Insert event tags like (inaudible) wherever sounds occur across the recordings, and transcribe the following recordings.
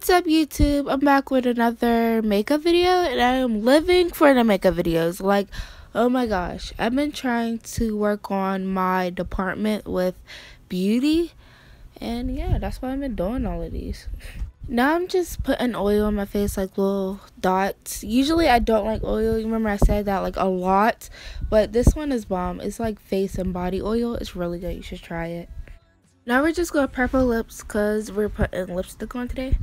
What's up YouTube? I'm back with another makeup video and I am living for the makeup videos. Like, oh my gosh. I've been trying to work on my department with beauty and yeah, that's why I've been doing all of these. Now I'm just putting oil on my face like little dots. Usually I don't like oil. You remember I said that like a lot. But this one is bomb. It's like face and body oil. It's really good. You should try it. Now we're just going purple lips because we're putting lipstick on today.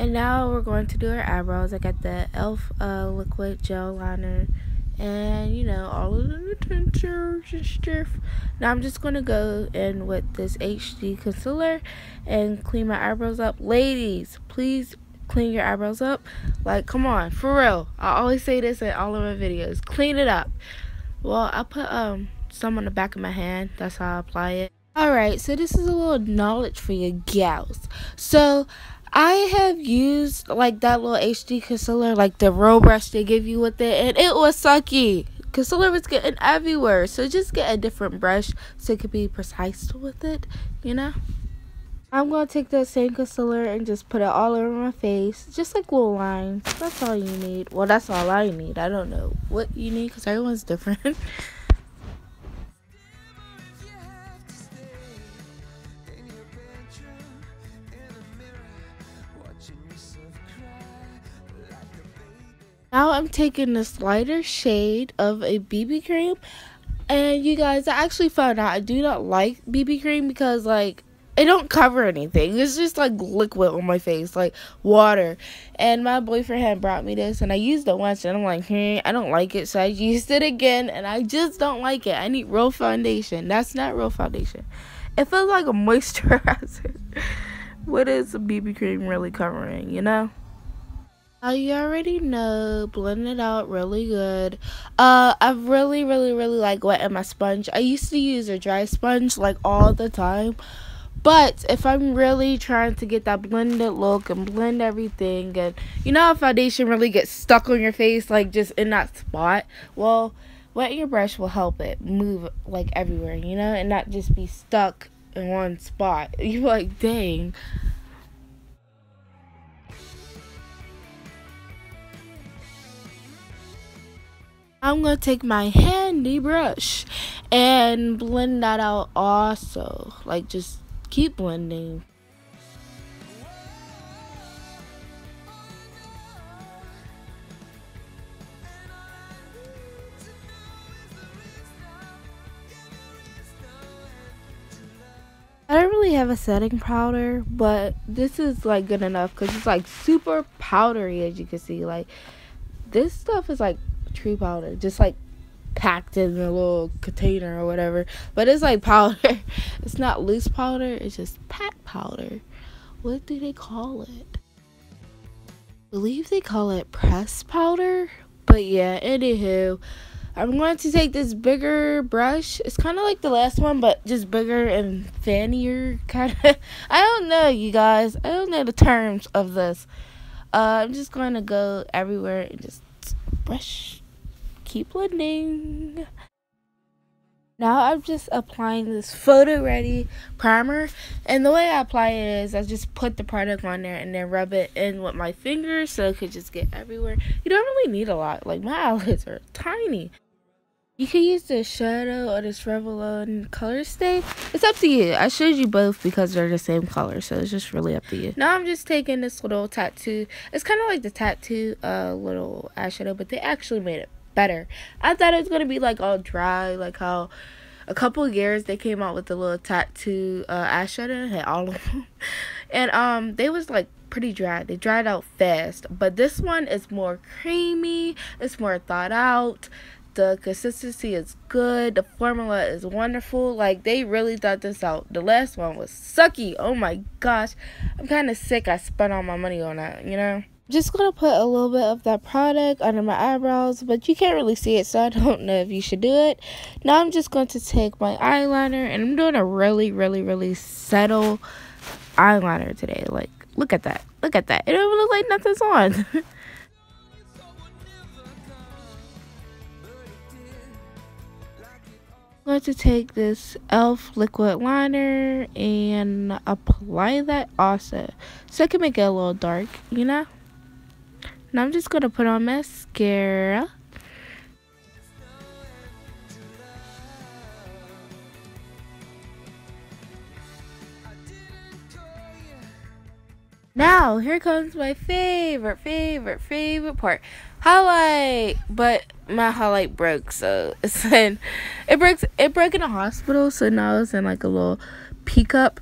And now we're going to do our eyebrows. I got the e.l.f. Uh, liquid gel liner and you know all of the tensors and stuff. Now I'm just going to go in with this HD concealer and clean my eyebrows up. Ladies, please clean your eyebrows up. Like, come on, for real. I always say this in all of my videos. Clean it up. Well, I put um some on the back of my hand. That's how I apply it. Alright, so this is a little knowledge for you gals. So, I have used like that little HD concealer, like the roll brush they give you with it, and it was sucky. Concealer was getting everywhere, so just get a different brush so it could be precise with it, you know? I'm to take that same concealer and just put it all over my face, just like little lines. That's all you need. Well, that's all I need. I don't know what you need because everyone's different. (laughs) Now I'm taking this lighter shade of a BB cream. And you guys, I actually found out I do not like BB cream because like it don't cover anything. It's just like liquid on my face, like water. And my boyfriend had brought me this, and I used it once, and I'm like, hmm, I don't like it, so I used it again, and I just don't like it. I need real foundation. That's not real foundation. It feels like a moisturizer. (laughs) what is a BB cream really covering? You know. Uh, you already know, blend it out really good. Uh, I really, really, really like wetting my sponge. I used to use a dry sponge like all the time. But if I'm really trying to get that blended look and blend everything, and you know how foundation really gets stuck on your face, like just in that spot, well, wetting your brush will help it move like everywhere, you know, and not just be stuck in one spot. (laughs) You're like, dang. I'm to take my handy brush and blend that out also. Like, just keep blending. I don't really have a setting powder, but this is like good enough because it's like super powdery as you can see. Like, this stuff is like tree powder, just like packed in a little container or whatever. But it's like powder. (laughs) It's not loose powder, it's just packed powder. What do they call it? I believe they call it press powder. But yeah, anywho, I'm going to take this bigger brush. It's kind of like the last one, but just bigger and fannier, (laughs) kind of. I don't know, you guys. I don't know the terms of this. Uh, I'm just going to go everywhere and just brush keep blending. Now I'm just applying this photo ready primer and the way I apply it is I just put the product on there and then rub it in with my fingers so it could just get everywhere. You don't really need a lot like my (laughs) eyelids are tiny. You can use the shadow or this Revlon color stay. It's up to you. I showed you both because they're the same color, so it's just really up to you. Now I'm just taking this little tattoo. It's kind of like the tattoo uh, little eyeshadow, but they actually made it better. I thought it was gonna be like all dry, like how a couple years they came out with the little tattoo uh, eyeshadow, had all of them, (laughs) and um they was like pretty dry. They dried out fast, but this one is more creamy. It's more thought out. The consistency is good. The formula is wonderful. Like they really thought this out. The last one was sucky. Oh my gosh, I'm kind of sick. I spent all my money on that. You know just gonna put a little bit of that product under my eyebrows but you can't really see it so I (laughs) don't know if you should do it now I'm just going to take my eyeliner and I'm doing a really really really subtle eyeliner today like look at that look at that it don't look like nothing's on (laughs) going to take this e.l.f. liquid liner and apply that also. So I can make it a little dark, you know? Now I'm just going to put on mascara. Now, here comes my favorite, favorite, favorite part. Highlight, but my highlight broke, so (laughs) it's in, it breaks, it broke in a hospital, so now it's in like a little peak up.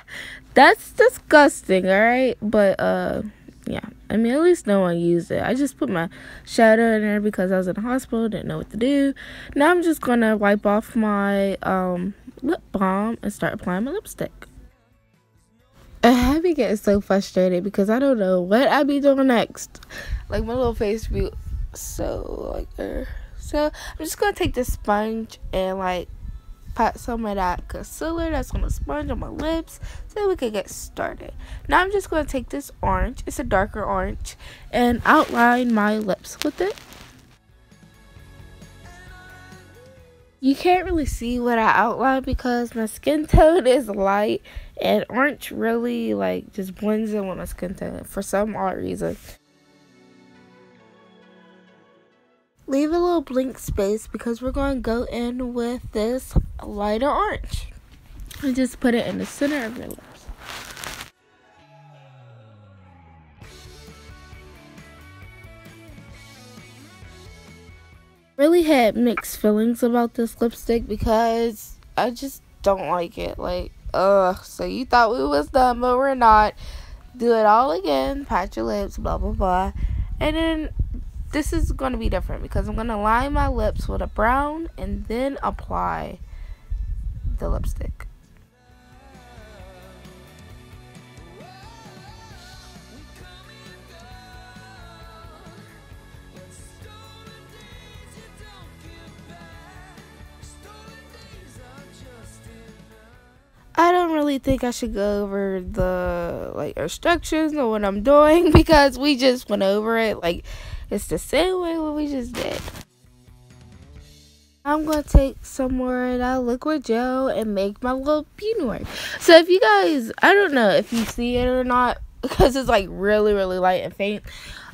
(laughs) That's disgusting, alright? But, uh, yeah. I mean, at least no one used it. I just put my shadow in there because I was in the hospital, didn't know what to do. Now I'm just gonna wipe off my, um, lip balm and start applying my lipstick. Be getting so frustrated because I don't know what I be doing next. Like my little face be so like uh, so I'm just gonna take this sponge and like pat some of that concealer that's on the sponge on my lips so we can get started. Now I'm just gonna take this orange, it's a darker orange, and outline my lips with it. You can't really see what I outline because my skin tone is light and orange really like just blends in with my skin tone for some odd reason. Leave a little blank space because we're going to go in with this lighter orange. And just put it in the center of your lips. Really had mixed feelings about this lipstick because I just don't like it. Like ugh, so you thought we was done, but we're not. Do it all again, pat your lips, blah, blah, blah. And then this is going to be different because I'm going to line my lips with a brown and then apply the lipstick. Think I should go over the like instructions or what I'm doing (laughs) because we just went over it. Like it's the same way what we just did. I'm gonna take some more of that liquid gel and make my little beauty mark. So if you guys, I don't know if you see it or not (laughs) because it's like really really light and faint.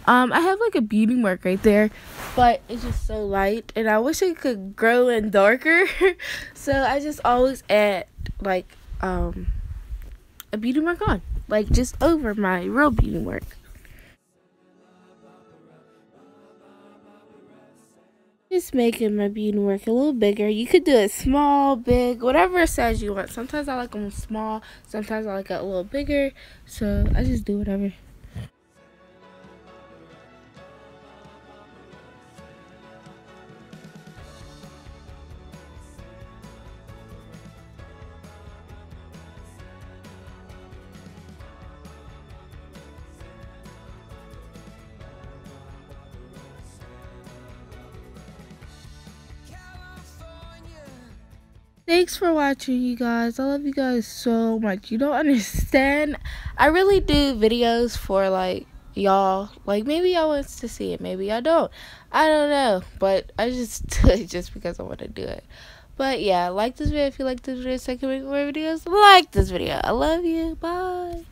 Um, I have like a beauty mark right there, but it's just so light, and I wish it could grow in darker. (laughs) so I just always add like um, a beauty mark on, like just over my real beauty mark. Just making my beauty mark a little bigger. You could do it small, big, whatever size you want. Sometimes I like them small, sometimes I like it a little bigger. So I just do whatever. Thanks for watching, you guys. I love you guys so much. You don't (laughs) understand. I really do videos for, like, y'all. Like, maybe y'all wants to see it. Maybe y'all don't. I don't know. But I just (laughs) do it just because I want to do it. But, yeah, like this video if you like this video. Second make more videos. Like this video. I love you. Bye.